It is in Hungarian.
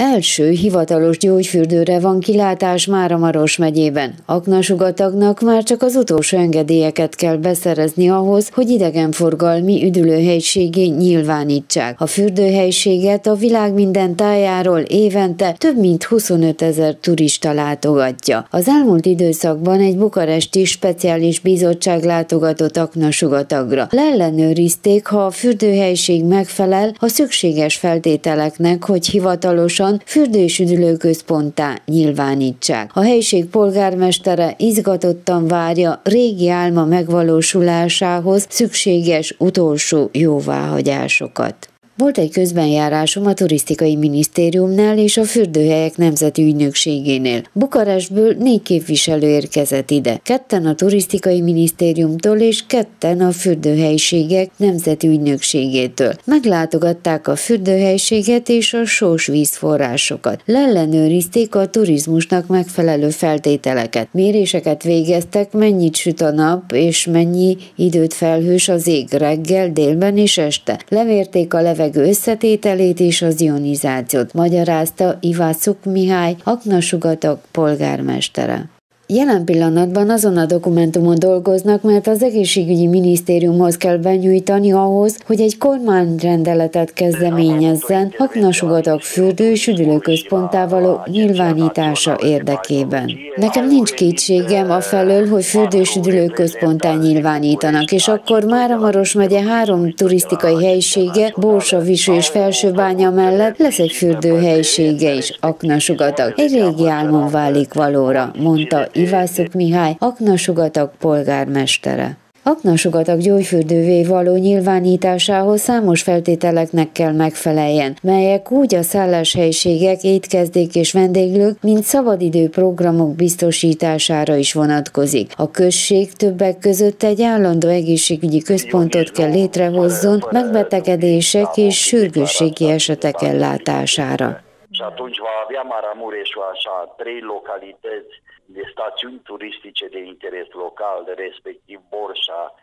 első hivatalos gyógyfürdőre van kilátás már a Maros megyében. Aknasugatagnak már csak az utolsó engedélyeket kell beszerezni ahhoz, hogy idegenforgalmi üdülőhelységé nyilvánítsák. A fürdőhelységet a világ minden tájáról évente több mint 25 ezer turista látogatja. Az elmúlt időszakban egy bukaresti speciális bizottság látogatott Aknasugatagra. Leellenőrizték, ha a fürdőhelység megfelel a szükséges feltételeknek, hogy hivatalosan hamarosan fürdősüdülő központtá nyilvánítsák. A helység polgármestere izgatottan várja régi álma megvalósulásához szükséges utolsó jóváhagyásokat. Volt egy közbenjárásom a turisztikai minisztériumnál és a fürdőhelyek nemzeti ügynökségénél. Bukarestből négy képviselő érkezett ide. Ketten a turisztikai minisztériumtól és ketten a fürdőhelyiségek nemzeti ügynökségétől. Meglátogatták a fürdőhelyiséget és a sós vízforrásokat. Leellenőrizték a turizmusnak megfelelő feltételeket. Méréseket végeztek, mennyit süt a nap és mennyi időt felhős az ég reggel, délben és este. Lemérték a levegőt levegő összetételét és az ionizációt, magyarázta Ivácuk Mihály, Aknasugatok polgármestere. Jelen pillanatban azon a dokumentumon dolgoznak, mert az egészségügyi minisztériumhoz kell benyújtani ahhoz, hogy egy kormányrendeletet kezdeményezzen Haknasugatok fürdő és üdülőközponttá való nyilvánítása érdekében. Nekem nincs kétségem a felől, hogy fürdő és üdülőközponttá nyilvánítanak, és akkor már a Maros megye három turisztikai helysége, Borsa, Viső és Felsőbánya mellett lesz egy fürdőhelyisége is, Aknasugatok. Egy régi álmom válik valóra, mondta Ivászuk Mihály, Aknasugatak polgármestere. Aknasugatak gyógyfürdővé való nyilvánításához számos feltételeknek kell megfeleljen, melyek úgy a szálláshelyiségek, étkezdék és vendéglők, mint szabadidő programok biztosítására is vonatkozik. A község többek között egy állandó egészségügyi központot kell létrehozzon megbetegedések és sürgősségi esetek ellátására. De stațiuni turistice de interes local, respectiv Borșa,